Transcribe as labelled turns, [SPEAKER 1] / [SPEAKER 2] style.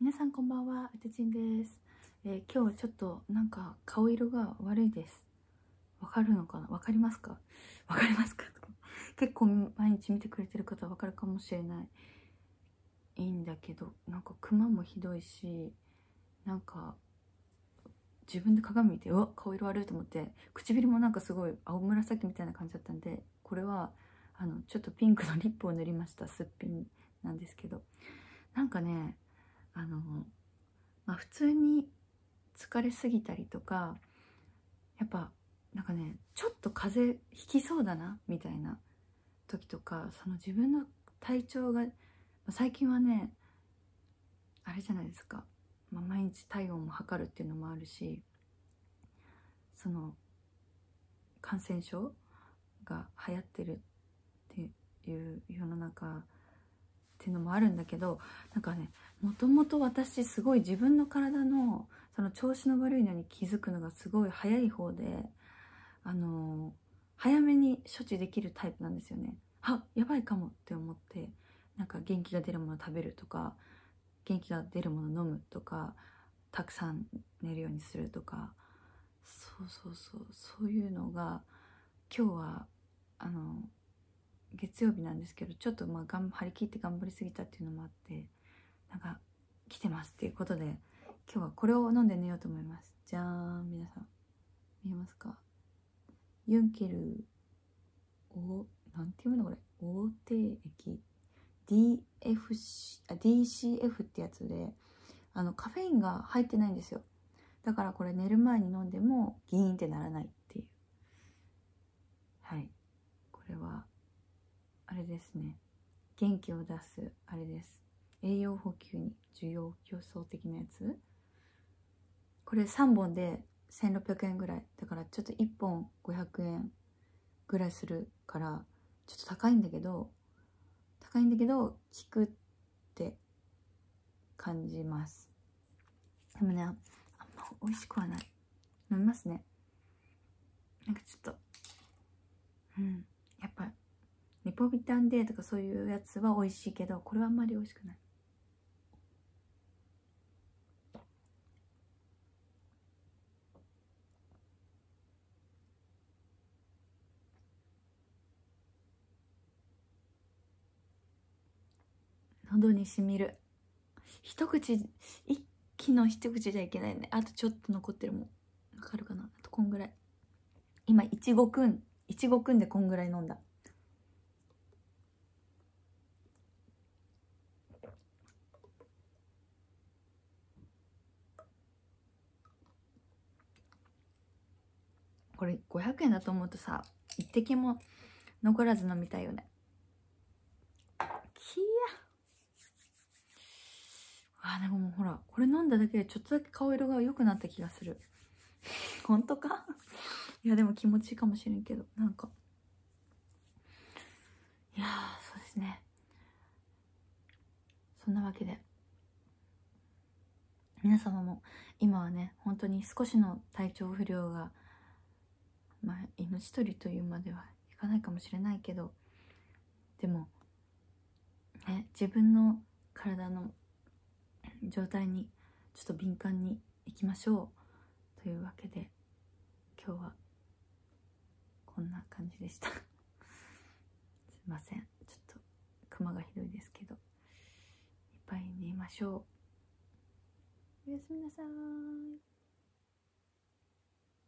[SPEAKER 1] 皆さんこんばんは、うてちんです。えー今日はちょっとなんか顔色が悪いです。わかるのかな？わかりますか？わかりますか？結構毎日見てくれてる方はわかるかもしれない。いいんだけど、なんかクマもひどいし、なんか自分で鏡見て、うわ、顔色悪いと思って、唇もなんかすごい青紫みたいな感じだったんで、これはあのちょっとピンクのリップを塗りました。すっぴんなんですけど。なんかね、あの、まあ普通に疲れすぎたりとか、やっぱなんかね、ちょっと風邪ひきそうだな、みたいな時とか、その自分の体調が、最近はね、あれじゃないですか。まあ、毎日体温も測るっていうのもあるし、その、感染症が流行ってるっていう世の中っていうのもあるんだけどなんかねもともと私すごい自分の体のその調子の悪いのに気づくのがすごい早い方であの早めに処置できるタイプなんですよね。あやばいかもって思ってなんか元気が出るもの食べるとか元気が出るもの飲むとかたくさん寝るようにするとかそうそうそうそういうのが今日はあの月曜日なんですけどちょっとまあがん張り切って頑張りすぎたっていうのもあってなんか来てますっていうことで今日はこれを飲んで寝ようと思います。じゃーん皆さん。見えますか？ユンケルおなんていうのこれ？大手液 DFC あ DCF ってやつであのカフェインが入ってないんですよ。だからこれ寝る前に飲んでもギーンってならないっていう。はい。これはですね。元気を出すあれです。栄養補給に需要競争的なやつ？これ3本で1600円ぐらい。だからちょっと1本500円ぐらいするからちょっと高いんだけど高いんだけど効くって感じます。でもねあんま美味しくはない。飲みますね。なんかちょっとうん。やっぱリポビタン D とかそういうやつは美味しいけどこれはあんまり美味しくない。喉にしみる。一口一気の一口じゃいけないね。あとちょっと残ってるもん。わかるかな？あとこんぐらい。今いちごくん。いちごくんでこんぐらい飲んだ。これ500円だと思うとさ一滴も残らず飲みたいよね。きや。あでももうほらこれ飲んだだけでちょっとだけ顔色が良くなった気がする。本当か？いやでも気持ちいいかもしれんけどなんか。いやそうですね。そんなわけで。皆様も今はね本当に少しの体調不良がまあ命取りというまではいかないかもしれないけどでもね自分の体の状態にちょっと敏感にいきましょうというわけで今日はこんな感じでした。すいません。ちょっとクマがひどいですけどいっぱい寝ましょう。おやすみなさい。